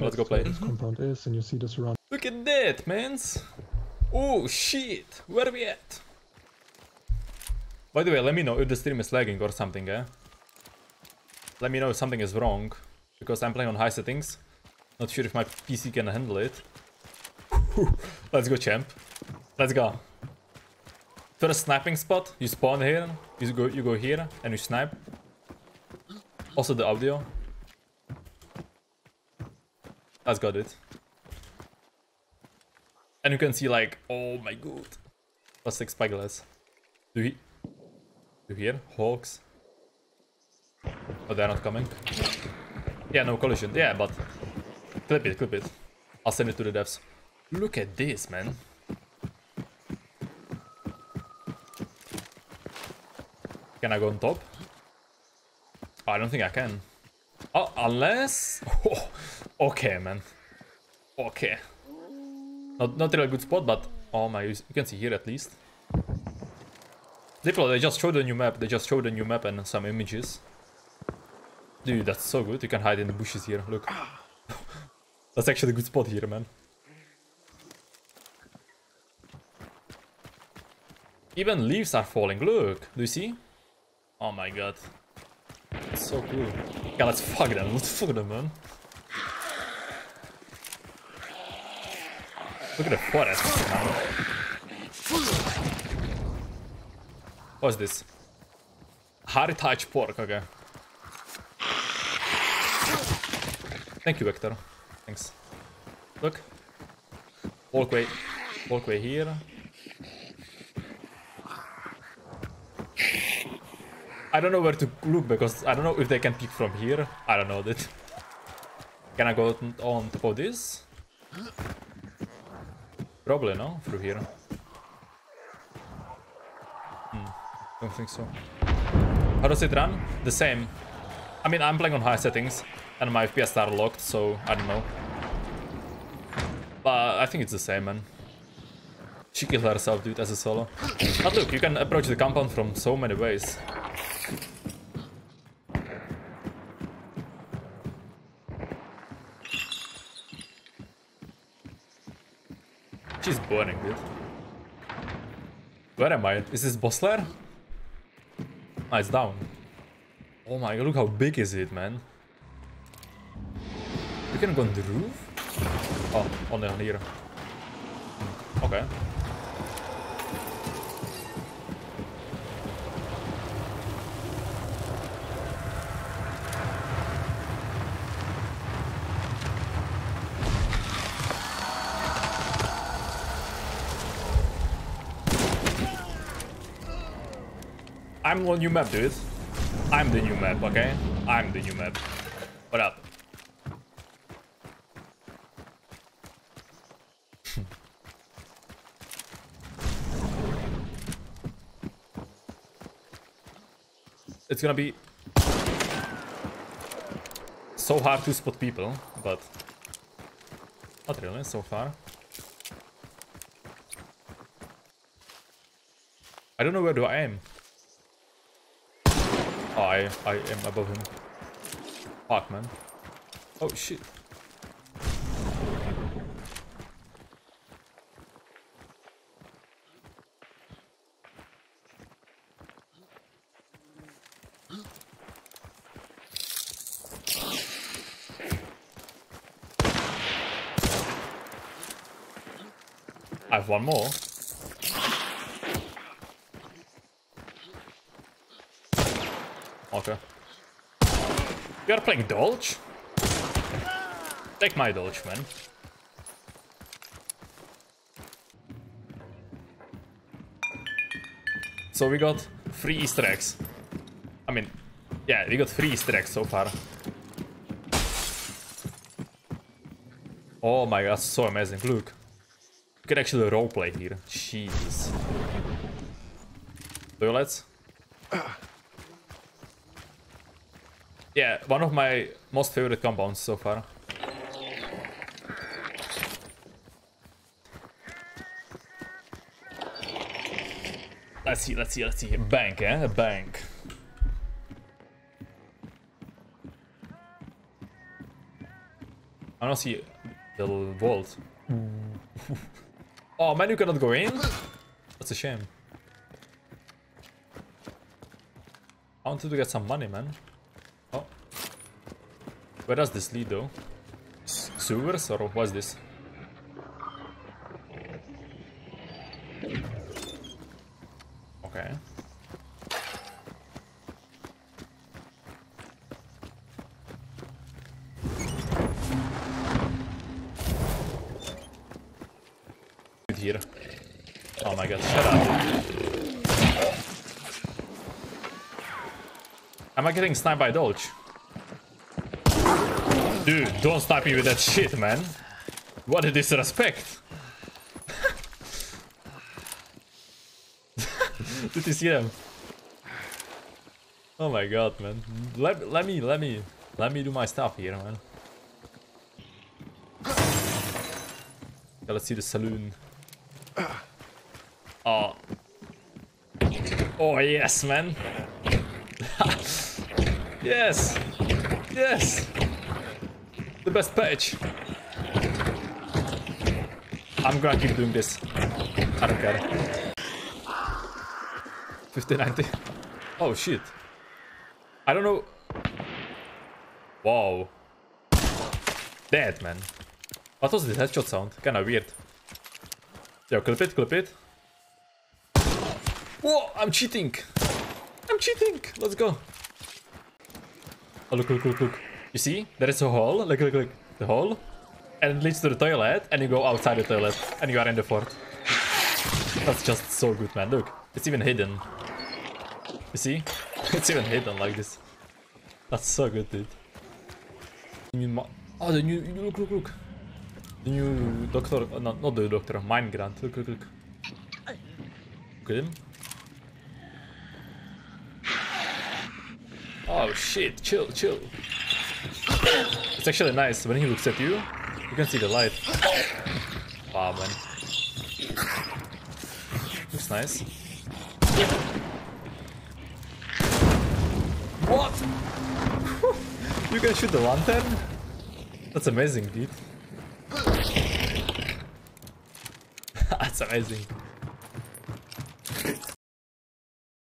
Let's go play. This compound is, and you see the surrounding. Look at that, mans. Oh shit, where are we at? By the way, let me know if the stream is lagging or something, eh? Let me know if something is wrong, because I'm playing on high settings. Not sure if my PC can handle it. Let's go, champ. Let's go. First sniping spot, you spawn here, you go, you go here, and you snipe. Also the audio. That's got it. And you can see like, oh my god. Plus six spyglass. Do you, do you hear? Hawks. Oh, they're not coming. Yeah, no collision. Yeah, but clip it, clip it. I'll send it to the devs. Look at this, man. Can I go on top? I don't think I can. Oh, unless... Oh, okay, man. Okay. Not, not really a good spot, but... Oh my, you can see here at least. Diplo, they just showed a new map. They just showed a new map and some images. Dude, that's so good. You can hide in the bushes here. Look. that's actually a good spot here, man. Even leaves are falling. Look. Do you see? Oh my god. So cool. Yeah, let's fuck them. Let's fuck them, man. Look at the forest. What's this? Hard touch pork, okay. Thank you, Vector. Thanks. Look. Walkway. Walkway here. I don't know where to look because I don't know if they can pick from here. I don't know that. Can I go on top of this? Probably no, through here. Hmm, don't think so. How does it run? The same. I mean, I'm playing on high settings and my FPS are locked, so I don't know. But I think it's the same, man. She killed herself, dude, as a solo. But look, you can approach the compound from so many ways. She's burning, dude. Where am I? Is this boss lair? Ah, it's down. Oh my god, look how big is it, man. We can go on the roof? Oh, on here. Hmm, okay. I'm the new map, dude. I'm the new map, okay? I'm the new map. What up? it's gonna be so hard to spot people, but not really so far. I don't know where do I aim. I, I am above him. Fuck, man. Oh, shit. I have one more. Okay. You are playing Dolch? Take my Dolch, man. So we got three Easter eggs. I mean, yeah, we got three Easter eggs so far. Oh my god, so amazing. Look. You can actually roleplay here. Jesus. Toilets? Yeah, one of my most favorite compounds so far. Let's see, let's see, let's see. A Bank, eh? A bank. I don't see the vault. oh man, you cannot go in? That's a shame. I wanted to get some money, man. Where does this lead, though? S sewers, or what's this? Okay. Here. Oh my god, shut up. Am I getting sniped by Dolch? Dude, don't snipe me with that shit, man. What a disrespect. Did you see them? Oh my god, man. Let, let me, let me, let me do my stuff here, man. Yeah, let's see the saloon. Oh. Oh, yes, man. yes. Yes. The best patch. I'm gonna keep doing this. I don't care. 5090. Oh shit. I don't know. Wow. Dead man. What was this headshot sound? Kinda weird. Yo, clip it, clip it. Whoa, I'm cheating. I'm cheating. Let's go. Oh, look, look, look, look. You see? There is a hole. Look, look, look. The hole. And it leads to the toilet. And you go outside the toilet. And you are in the fort. That's just so good, man. Look. It's even hidden. You see? It's even hidden like this. That's so good, dude. Oh, the new... Look, look, look. The new doctor... Uh, not, not the doctor. Mine grant. Look, look, look. Look at him. Oh shit, chill, chill. It's actually nice. When he looks at you, you can see the light. Wow, man. Looks nice. What? you can shoot the lantern? That's amazing, dude. That's amazing.